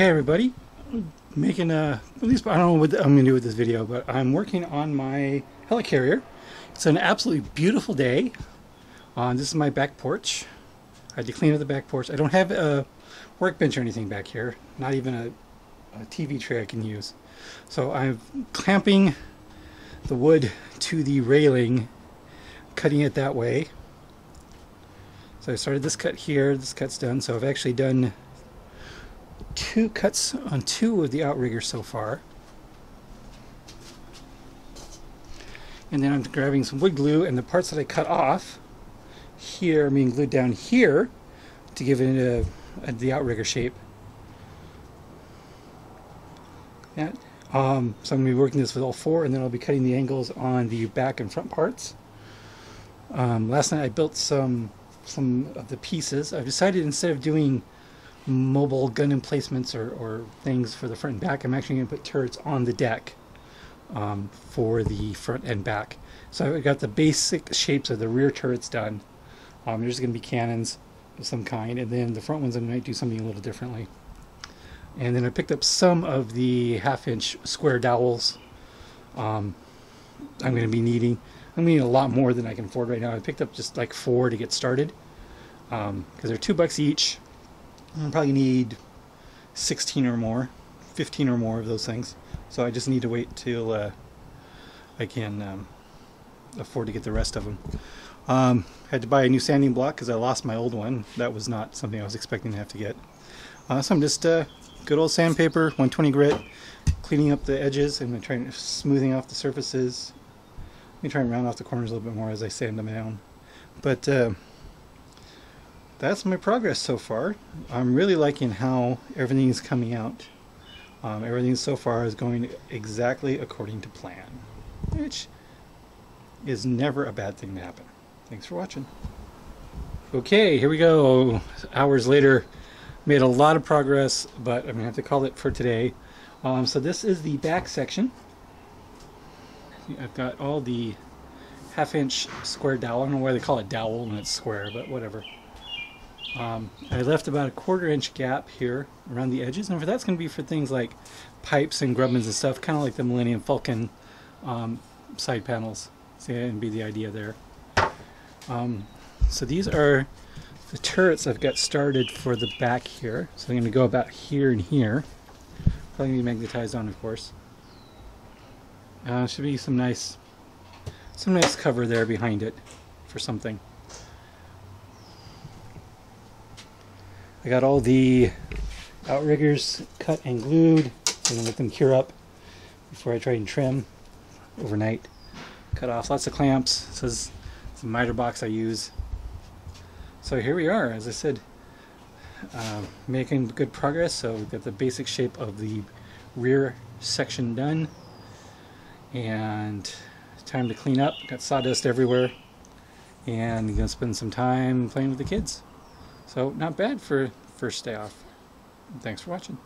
Hey everybody, making a, at least I don't know what I'm going to do with this video, but I'm working on my helicarrier. It's an absolutely beautiful day. Uh, this is my back porch. I had to clean up the back porch. I don't have a workbench or anything back here, not even a, a TV tray I can use. So I'm clamping the wood to the railing, cutting it that way. So I started this cut here, this cut's done, so I've actually done two cuts on two of the outriggers so far. And then I'm grabbing some wood glue and the parts that I cut off here are being glued down here to give it a, a, the outrigger shape. Yeah. Um, so I'm going to be working this with all four and then I'll be cutting the angles on the back and front parts. Um, last night I built some some of the pieces. I've decided instead of doing mobile gun emplacements or, or things for the front and back. I'm actually going to put turrets on the deck um, for the front and back. So I've got the basic shapes of the rear turrets done. Um, there's going to be cannons of some kind, and then the front ones I might do something a little differently. And then I picked up some of the half-inch square dowels. Um, I'm going to be needing. I'm going to need a lot more than I can afford right now. I picked up just like four to get started because um, they're two bucks each. I'll probably need 16 or more, 15 or more of those things. So I just need to wait till uh, I can um, afford to get the rest of them. Um, had to buy a new sanding block because I lost my old one. That was not something I was expecting to have to get. Uh, so I'm just uh, good old sandpaper, 120 grit, cleaning up the edges and trying to smoothing off the surfaces. Let me try and round off the corners a little bit more as I sand them down. But uh, that's my progress so far. I'm really liking how everything is coming out. Um, everything so far is going exactly according to plan, which is never a bad thing to happen. Thanks for watching. Okay, here we go. Hours later, made a lot of progress, but I'm gonna have to call it for today. Um, so this is the back section. I've got all the half inch square dowel. I don't know why they call it dowel when it's square, but whatever. Um, I left about a quarter inch gap here around the edges, and for that's going to be for things like pipes and grubbins and stuff, kind of like the Millennium Falcon um, side panels. See, would be the idea there. Um, so these are the turrets I've got started for the back here. So I'm going to go about here and here. Probably going to be magnetized on, of course. Uh, should be some nice, some nice cover there behind it for something. I got all the outriggers cut and glued. Gonna let them cure up before I try and trim overnight. Cut off lots of clamps. This is the miter box I use. So here we are, as I said, uh, making good progress. So we've got the basic shape of the rear section done. And time to clean up. Got sawdust everywhere. And I'm gonna spend some time playing with the kids. So not bad for first day off. Thanks for watching.